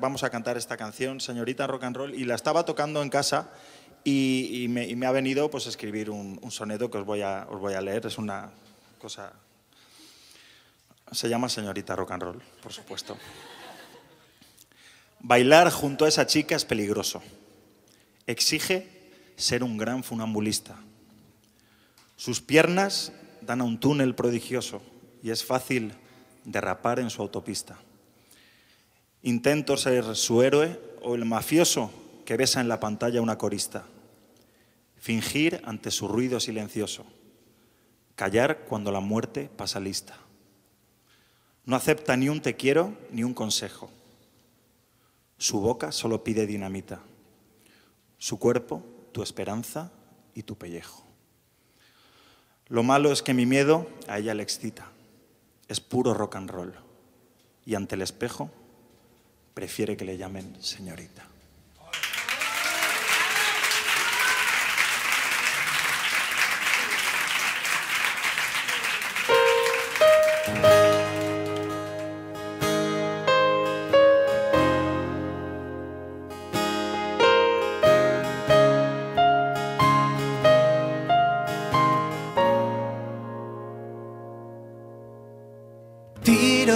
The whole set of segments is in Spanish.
Vamos a cantar esta canción, señorita rock and roll, y la estaba tocando en casa y, me, ha venido pues escribir un, soneto que os voy, a, os voy a leer. Es una cosa... Se llama señorita rock and roll, por supuesto. Bailar junto a esa chica es peligroso. Exige ser un gran funambulista. Sus piernas dan a un túnel prodigioso y es fácil derrapar en su autopista. Intento ser su héroe o el mafioso que besa en la pantalla una corista. Fingir ante su ruido silencioso. Callar cuando la muerte pasa lista. No acepta ni un te quiero ni un consejo. Su boca solo pide dinamita. Su cuerpo, tu esperanza y tu pellejo. Lo malo es que mi miedo a ella le excita. Es puro rock and roll. Y ante el espejo prefiere que le llamen señorita.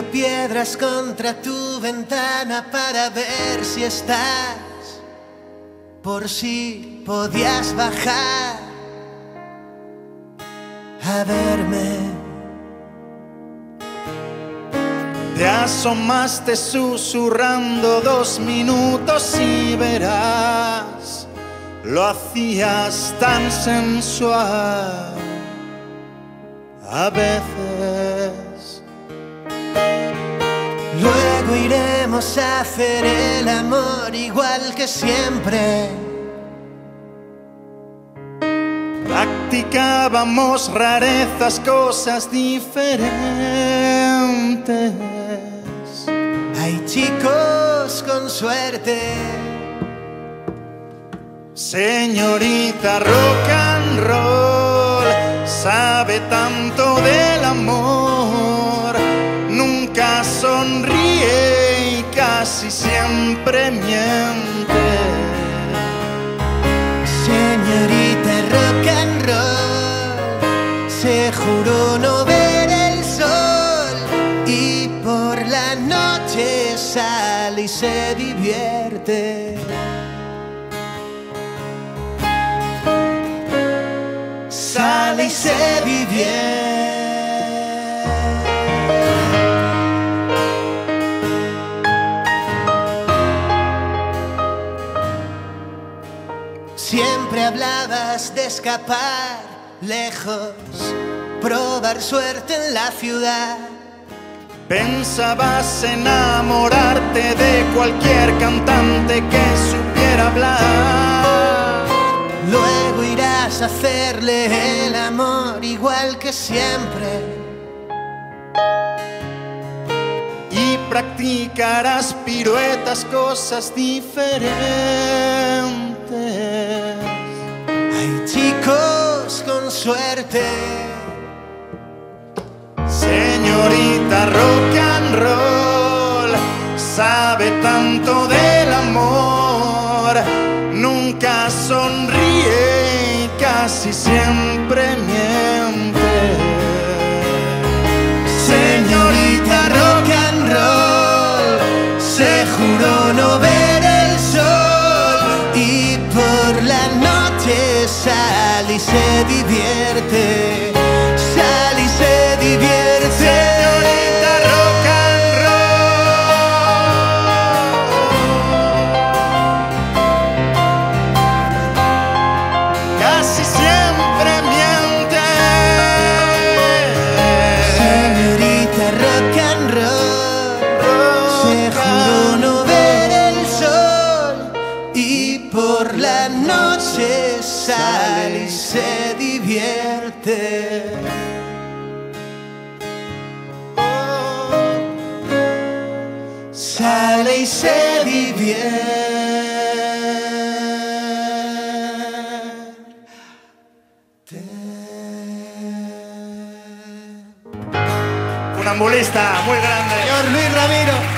Piedras contra tu ventana para ver si estás, por si podías bajar a verme. Te asomaste susurrando dos minutos y verás, lo hacías tan sensual a veces. Iremos a hacer el amor igual que siempre. Practicábamos rarezas, cosas diferentes. Hay chicos con suerte. Señorita rock and roll, sabe tanto del amor casi siempre miente. Señorita rock and roll, se juró no ver el sol y por la noche sale y se divierte. Sale y se divierte. Hablabas de escapar lejos, probar suerte en la ciudad. Pensabas enamorarte de cualquier cantante que supiera hablar. Luego irás a hacerle el amor igual que siempre. Y practicarás piruetas, cosas diferentes. Suerte. Señorita rock and roll, sabe tanto del amor, nunca sonríe casi siempre se divierte, por la noche sale y se divierte. Sale y se divierte. Un ambulista muy grande. Señor Luis Ramiro.